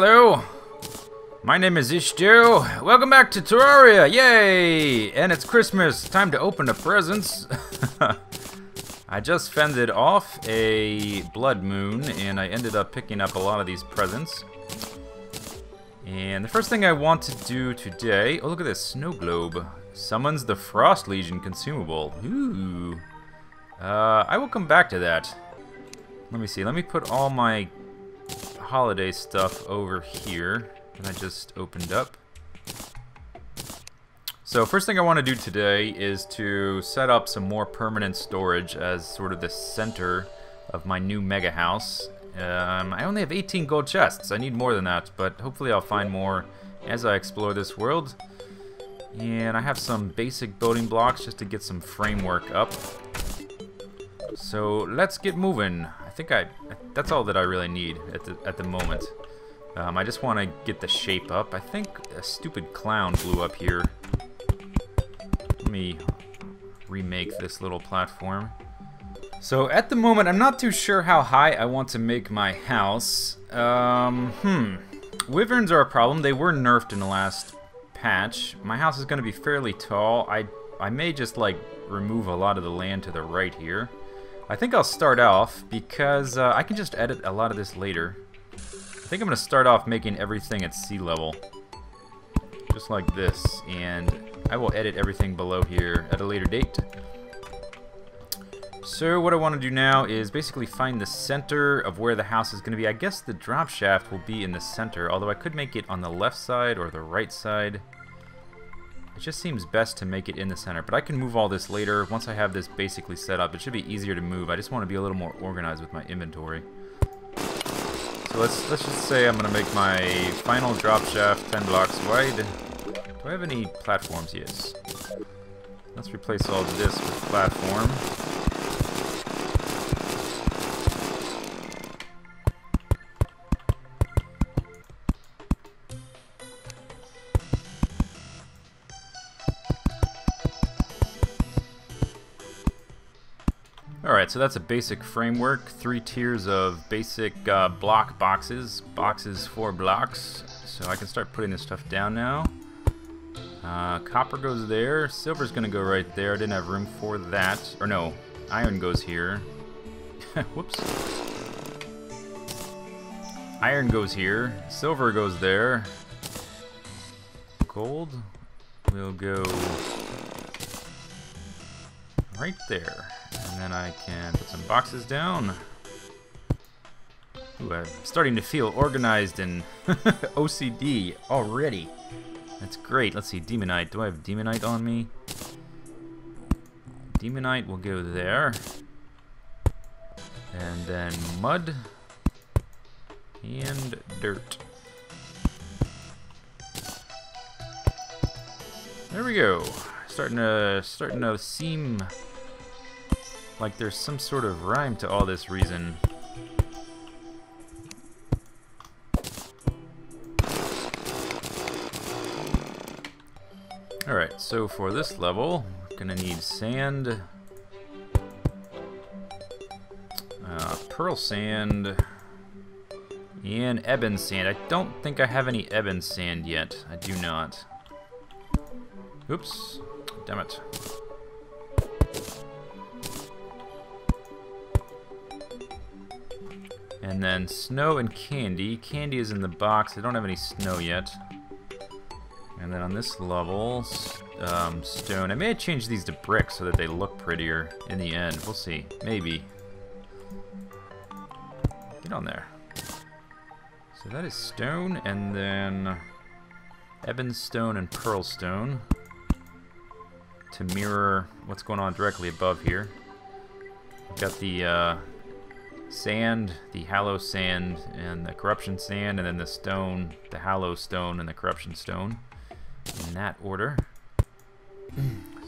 Hello! My name is Zisteau. Welcome back to Terraria! Yay! And it's Christmas. Time to open the presents. I just fended off a blood moon and I ended up picking up a lot of these presents. And the first thing I want to do today... Oh, look at this. Snow globe. Summons the Frost Legion consumable. Ooh. Uh, I will come back to that. Let me see. Let me put all my holiday stuff over here that I just opened up. So first thing I want to do today is to set up some more permanent storage as sort of the center of my new mega house. Um, I only have 18 gold chests. I need more than that, but hopefully I'll find more as I explore this world. And I have some basic building blocks just to get some framework up. So let's get moving. I think I, that's all that I really need at the, at the moment. Um, I just want to get the shape up. I think a stupid clown blew up here. Let me remake this little platform. So at the moment, I'm not too sure how high I want to make my house. Um, hmm. Wyverns are a problem. They were nerfed in the last patch. My house is going to be fairly tall. I, I may just, like, remove a lot of the land to the right here. I think I'll start off because uh, I can just edit a lot of this later. I think I'm going to start off making everything at sea level. Just like this. And I will edit everything below here at a later date. So what I want to do now is basically find the center of where the house is going to be. I guess the drop shaft will be in the center, although I could make it on the left side or the right side. It just seems best to make it in the center, but I can move all this later. Once I have this basically set up, it should be easier to move. I just want to be a little more organized with my inventory. So let's let's just say I'm gonna make my final drop shaft 10 blocks wide. Do I have any platforms? Yes. Let's replace all this with platform. Alright, so that's a basic framework. Three tiers of basic uh, block boxes. Boxes for blocks. So I can start putting this stuff down now. Uh, copper goes there. Silver's to go right there. I didn't have room for that. Or no, iron goes here. Whoops. Iron goes here. Silver goes there. Gold will go right there. And then I can put some boxes down. Ooh, I'm starting to feel organized and OCD already. That's great. Let's see, Demonite. Do I have Demonite on me? Demonite will go there. And then mud and dirt. There we go. Starting to starting to seem like there's some sort of rhyme to all this reason. Alright, so for this level, gonna need sand, uh, pearl sand, and ebon sand. I don't think I have any ebon sand yet. I do not. Oops. Damn it. And then snow and candy. Candy is in the box. I don't have any snow yet. And then on this level, um, stone. I may have changed these to brick so that they look prettier in the end. We'll see. Maybe. Get on there. So that is stone, and then ebon stone and pearl stone to mirror what's going on directly above here. Got the uh, sand, the hallow sand, and the corruption sand, and then the stone, the hallow stone, and the corruption stone. In that order.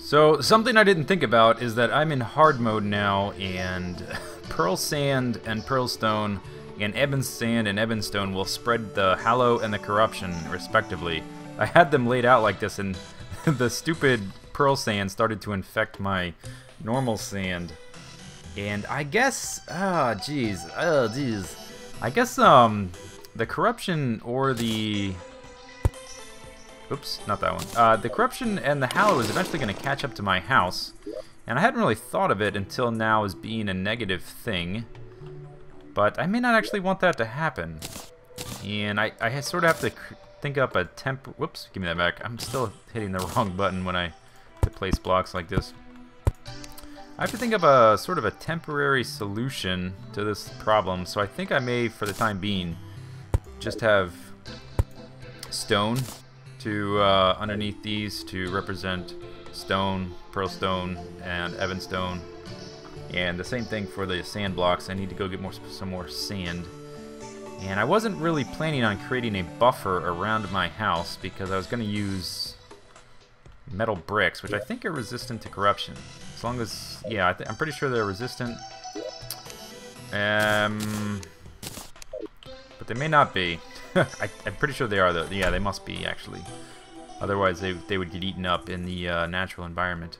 So, something I didn't think about is that I'm in hard mode now, and pearl sand and pearl stone, and ebon sand and ebon stone will spread the hallow and the corruption, respectively. I had them laid out like this, and the stupid pearl sand started to infect my normal sand. And I guess, ah, oh, jeez, oh, jeez. I guess, um, the corruption or the... Oops, not that one. Uh, the corruption and the hallow is eventually going to catch up to my house. And I hadn't really thought of it until now as being a negative thing. But I may not actually want that to happen. And I, I sort of have to think up a temp... Whoops, give me that back. I'm still hitting the wrong button when I place blocks like this. I have to think of a sort of a temporary solution to this problem, so I think I may, for the time being, just have stone to uh, underneath these to represent stone, pearl stone, and ebon stone. And the same thing for the sand blocks. I need to go get more some more sand. And I wasn't really planning on creating a buffer around my house because I was going to use metal bricks, which I think are resistant to corruption. As long as, yeah, I am pretty sure they're resistant. Um, but they may not be. I, am pretty sure they are, though. Yeah, they must be, actually. Otherwise, they, they would get eaten up in the uh, natural environment.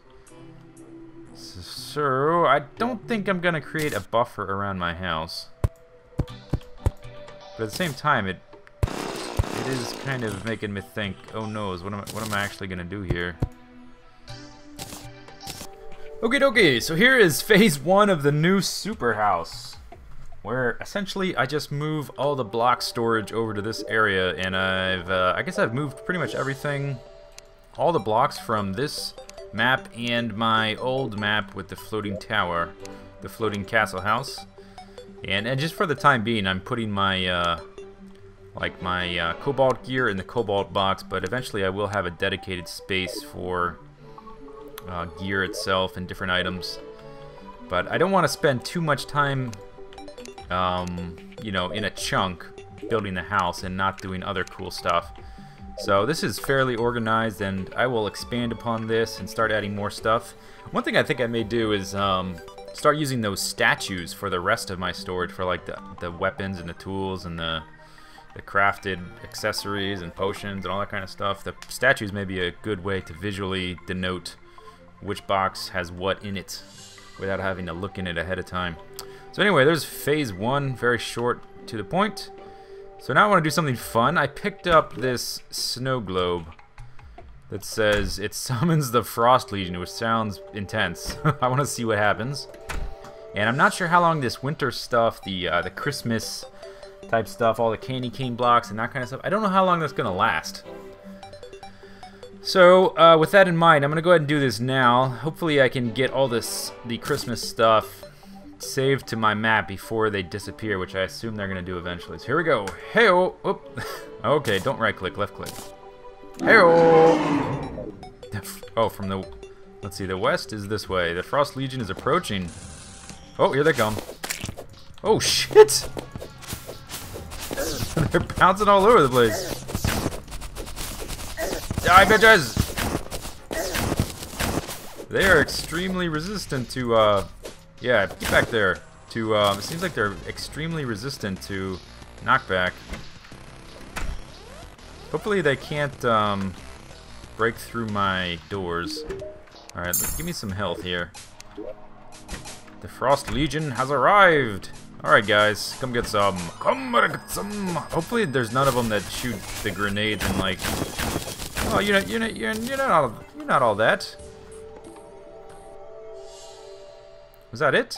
So, so, I don't think I'm going to create a buffer around my house. But at the same time, it it is kind of making me think, oh no, what am I, what am I actually going to do here? Okay, okay, so here is phase one of the new super house. Where essentially I just move all the block storage over to this area and I've, uh, I guess I've moved pretty much everything, all the blocks from this map and my old map with the floating tower, the floating castle house. And, and just for the time being, I'm putting my, uh, like my uh, cobalt gear in the cobalt box, but eventually I will have a dedicated space for uh, gear itself and different items. But I don't want to spend too much time, um, you know, in a chunk building the house and not doing other cool stuff. So this is fairly organized and I will expand upon this and start adding more stuff. One thing I think I may do is um, start using those statues for the rest of my storage for like the, the weapons and the tools and the the crafted accessories and potions and all that kind of stuff. The statues may be a good way to visually denote which box has what in it without having to look in it ahead of time. So anyway, there's phase one, very short to the point. So now I want to do something fun. I picked up this snow globe that says it summons the Frost Legion, which sounds intense. I want to see what happens. And I'm not sure how long this winter stuff, the uh, the Christmas type stuff, all the candy cane blocks and that kind of stuff, I don't know how long that's going to last. So, uh, with that in mind, I'm going to go ahead and do this now. Hopefully I can get all this, the Christmas stuff saved to my map before they disappear, which I assume they're going to do eventually. So here we go. hey -oh. Okay, don't right-click, left-click. hey -oh. oh, from the... Let's see, the west is this way. The Frost Legion is approaching. Oh, here they come. Oh, shit! They're bouncing all over the place. Die, bitches! They are extremely resistant to, uh... Yeah, get back there. To, um, it seems like they're extremely resistant to knockback. Hopefully they can't, um, break through my doors. Alright, give me some health here. The Frost Legion has arrived! Alright guys, come get some. Come get some! Hopefully there's none of them that shoot the grenades and like Oh, you're not, you're not, you're, not all, you're not all that. Was that it?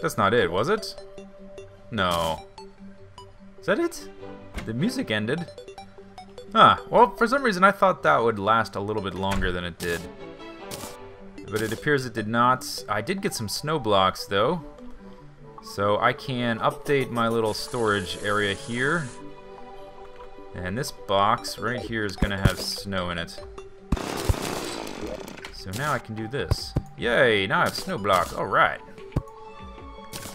That's not it, was it? No. Is that it? The music ended. Ah, well, for some reason I thought that would last a little bit longer than it did. But it appears it did not. I did get some snow blocks, though. So I can update my little storage area here and this box right here is to have snow in it. So now I can do this. Yay, now I have snow blocks. Alright.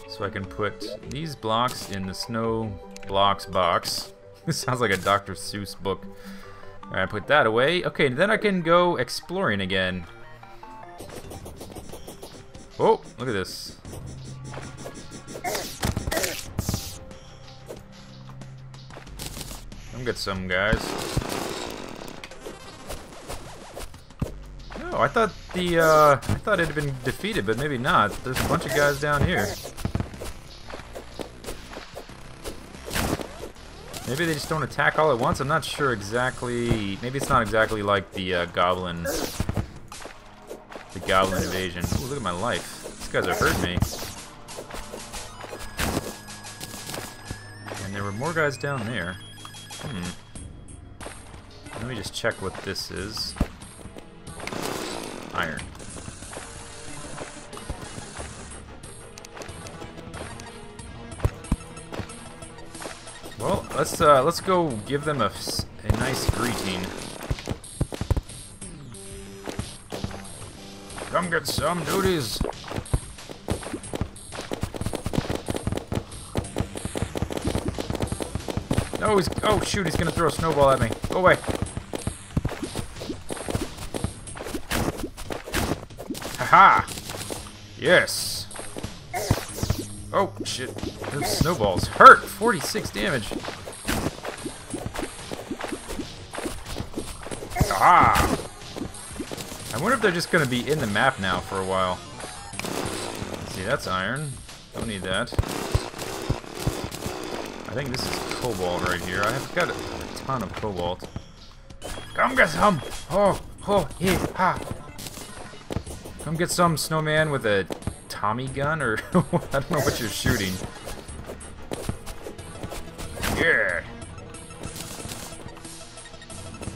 So I can put these blocks in the snow blocks box. This sounds like a Dr. Seuss book. Alright, put that away. Okay, then I can go exploring again. Oh, look at this. Come get some, guys. Oh, I thought the, uh, I thought it had been defeated, but maybe not. There's a bunch of guys down here. Maybe they just don't attack all at once. I'm not sure exactly. Maybe it's not exactly like the uh, goblin, the goblin invasion. Ooh, look at my life. These guys are hurting me. And there were more guys down there. Hmm. Let me just check what this is. Iron. Well, let's uh, let's go give them a, a nice greeting. Come get some duties. No, he's oh shoot, he's gonna throw a snowball at me. Go away. Haha! Yes! Oh, shit. Those snowballs hurt! 46 damage! Ah! I wonder if they're just gonna be in the map now for a while. See, that's iron. Don't need that. I think this is cobalt right here. I have got a, a ton of cobalt. Come get some! Oh, oh, yeah, ha! Come get some snowman with a Tommy gun, or I don't know what you're shooting. Yeah!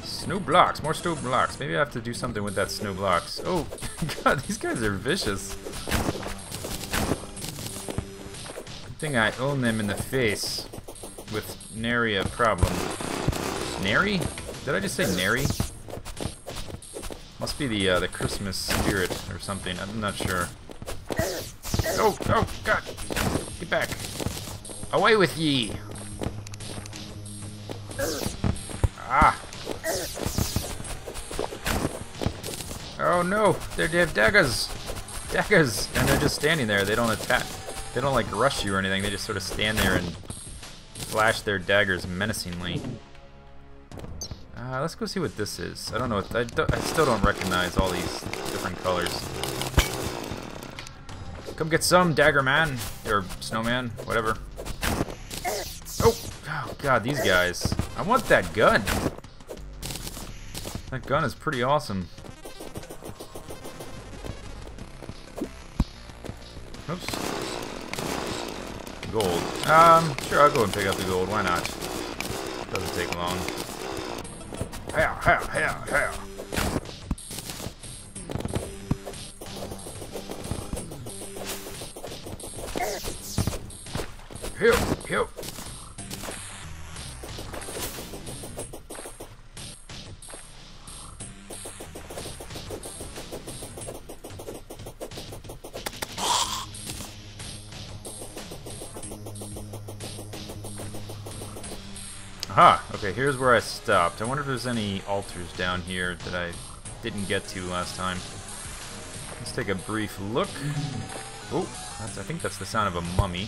Snow blocks, more snow blocks. Maybe I have to do something with that snow blocks. Oh, god, these guys are vicious. Good thing I own them in the face with nary a problem. Nary? Did I just say nary? Must be the uh, the Christmas spirit or something. I'm not sure. Oh, oh, God! Get back! Away with ye! Ah! Oh no! They're, they have daggers! Daggers! And they're just standing there. They don't attack. They don't like rush you or anything. They just sort of stand there and flash their daggers menacingly. Uh, let's go see what this is. I don't know. What, I, don't, I still don't recognize all these different colors. Come get some, Dagger Man. Or Snowman. Whatever. Oh! Oh, God, these guys. I want that gun. That gun is pretty awesome. Oops. Gold. Um, sure, I'll go and pick up the gold. Why not? Doesn't take long. How, how, how, how. Help, Aha, okay, here's where I stopped. I wonder if there's any altars down here that I didn't get to last time. Let's take a brief look. Oh, I think that's the sound of a mummy.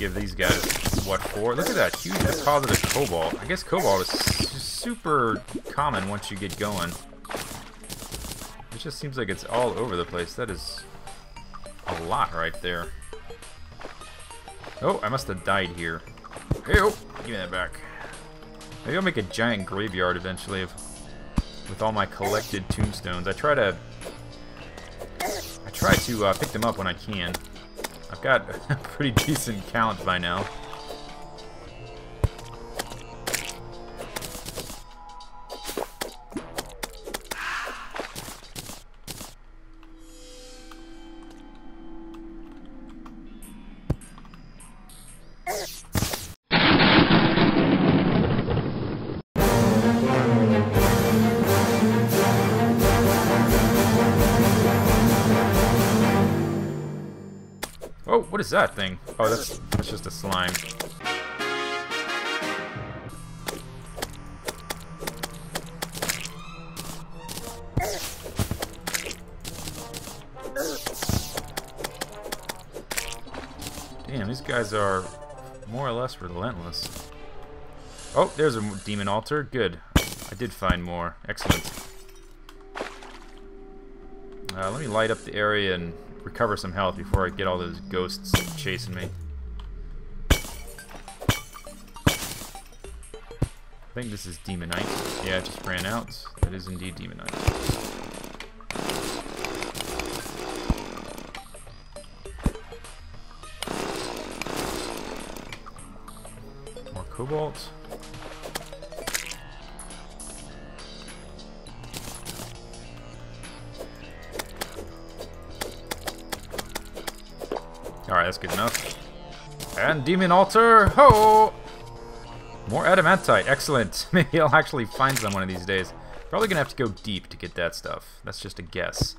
Give these guys what for? Look at that huge deposit of cobalt. I guess cobalt is super common once you get going. It just seems like it's all over the place. That is a lot right there. Oh, I must have died here. Hey, oh, give me that back. Maybe I'll make a giant graveyard eventually with all my collected tombstones. I try to I try to uh, pick them up when I can. I've got a pretty decent count by now. What is that thing? Oh, that's that's just a slime. Damn, these guys are more or less relentless. Oh, there's a demon altar. Good. I did find more. Excellent. Uh, let me light up the area and recover some health before I get all those ghosts chasing me. I think this is Demonite. Yeah, it just ran out. That is indeed Demonite. More Cobalt. That's good enough. And Demon Altar! Ho! More adamantite, excellent. Maybe I'll actually find some one of these days. Probably gonna have to go deep to get that stuff. That's just a guess.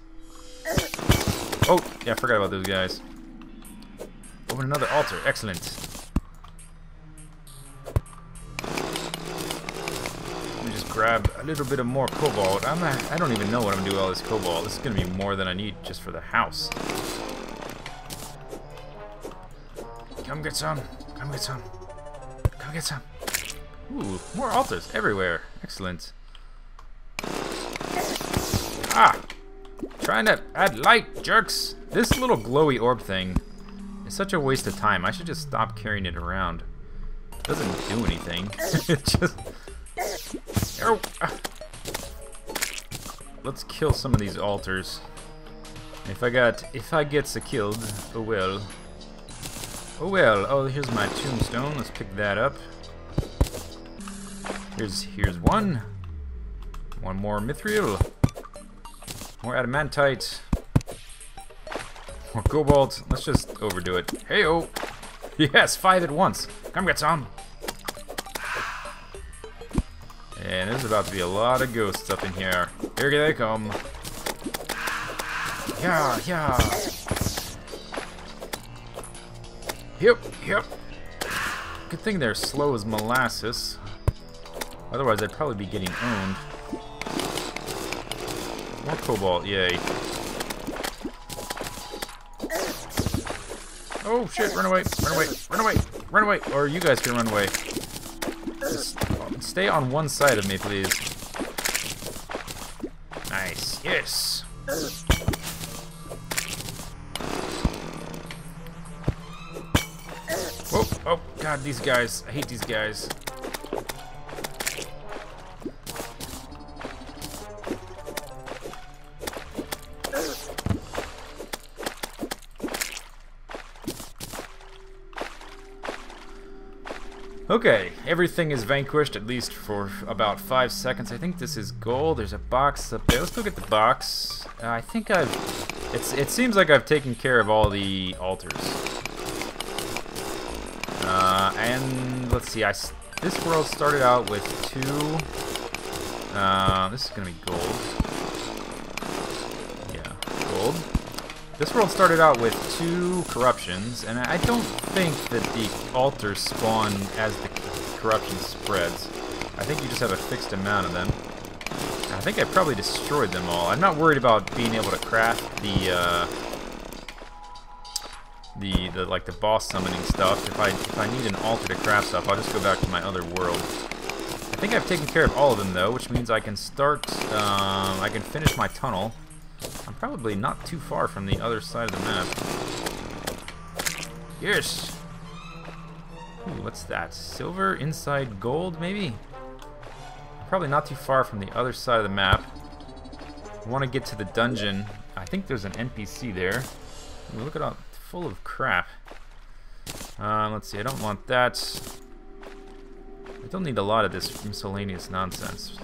Oh, yeah, I forgot about those guys. Open another altar, excellent. Let me just grab a little bit of more cobalt. I'm not, I don't even know what I'm gonna do with all this cobalt. This is gonna be more than I need just for the house. Come get some. Come get some. Come get some. Ooh, more altars everywhere. Excellent. Ah! Trying to add light, jerks! This little glowy orb thing is such a waste of time. I should just stop carrying it around. It doesn't do anything. it just... Oh! Let's kill some of these altars. If I got... If I get killed, oh well. Oh well. Oh, here's my tombstone. Let's pick that up. Here's here's one. One more mithril. More adamantite. More cobalt. Let's just overdo it. Hey oh! Yes, five at once. Come get some. And there's about to be a lot of ghosts up in here. Here they come. Yeah, yeah. Yep, yep. Good thing they're slow as molasses. Otherwise, I'd probably be getting owned. More cobalt, yay. Oh shit, run away, run away, run away, run away! Or you guys can run away. Just stay on one side of me, please. Nice, yes! God, these guys. I hate these guys. Okay, everything is vanquished, at least for about five seconds. I think this is gold. There's a box up there. Let's go get the box. Uh, I think I've... It's, it seems like I've taken care of all the altars. And let's see, I, this world started out with two... Uh, this is going to be gold. Yeah, gold. This world started out with two corruptions, and I don't think that the altars spawn as the corruption spreads. I think you just have a fixed amount of them. I think I probably destroyed them all. I'm not worried about being able to craft the, uh, the, the, like, the boss summoning stuff. If I, if I need an altar to craft stuff, I'll just go back to my other world. I think I've taken care of all of them, though, which means I can start, um, I can finish my tunnel. I'm probably not too far from the other side of the map. Yes! Ooh, what's that? Silver inside gold, maybe? Probably not too far from the other side of the map. Want to get to the dungeon. I think there's an NPC there. Ooh, look at all full of crap. Um, let's see, I don't want that. I don't need a lot of this miscellaneous nonsense.